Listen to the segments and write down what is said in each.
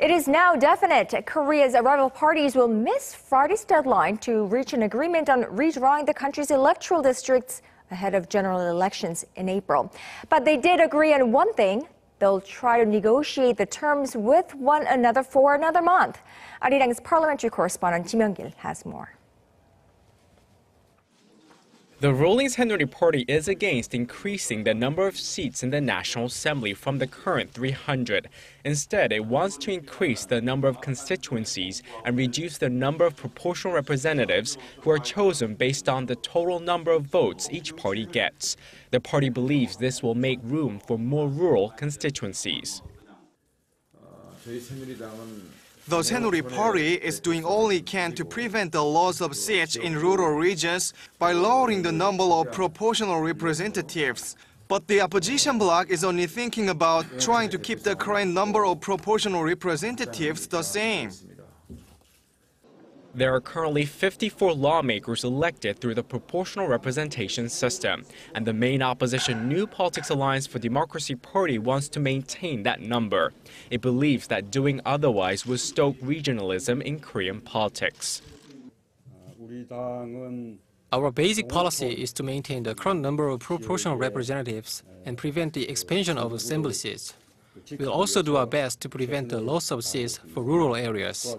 It is now definite Korea's rival parties will miss Friday's deadline to reach an agreement on redrawing the country's electoral districts ahead of general elections in April. But they did agree on one thing. They'll try to negotiate the terms with one another for another month. Arirang's parliamentary correspondent Ji Myung-kil has more. The ruling Saenuri Party is against increasing the number of seats in the National Assembly from the current 300. Instead, it wants to increase the number of constituencies and reduce the number of proportional representatives who are chosen based on the total number of votes each party gets. The party believes this will make room for more rural constituencies. The Saenuri Party is doing all it can to prevent the loss of seats in rural regions by lowering the number of proportional representatives. But the opposition bloc is only thinking about trying to keep the current number of proportional representatives the same. There are currently 54 lawmakers elected through the proportional representation system, and the main opposition New Politics Alliance for Democracy Party wants to maintain that number. It believes that doing otherwise would stoke regionalism in Korean politics. Our basic policy is to maintain the current number of proportional representatives and prevent the expansion of assembly seats. We'll also do our best to prevent the loss of seats for rural areas.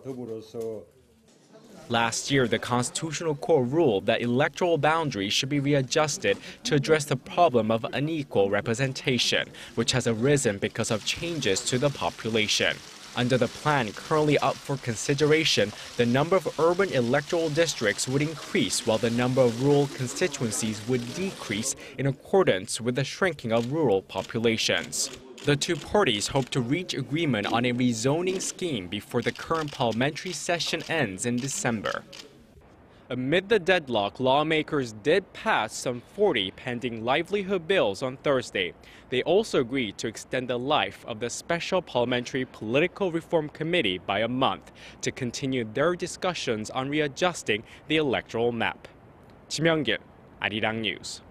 Last year, the Constitutional Court ruled that electoral boundaries should be readjusted to address the problem of unequal representation, which has arisen because of changes to the population. Under the plan currently up for consideration, the number of urban electoral districts would increase while the number of rural constituencies would decrease in accordance with the shrinking of rural populations. The two parties hope to reach agreement on a rezoning scheme before the current parliamentary session ends in December. Amid the deadlock, lawmakers did pass some 40 pending livelihood bills on Thursday. They also agreed to extend the life of the Special Parliamentary Political Reform Committee by a month to continue their discussions on readjusting the electoral map. Ji Myung-kil, Arirang News.